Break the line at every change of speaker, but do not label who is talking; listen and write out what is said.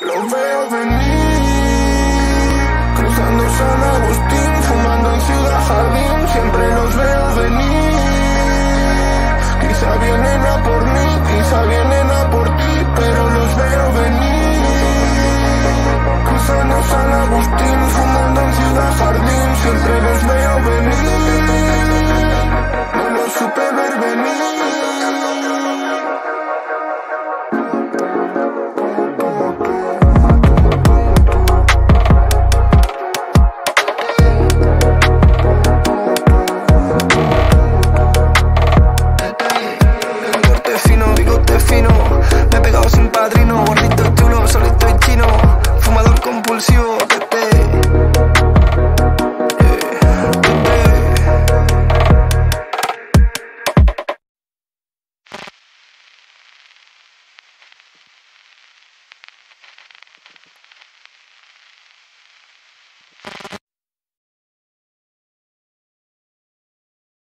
Los veo venir, impulsivo.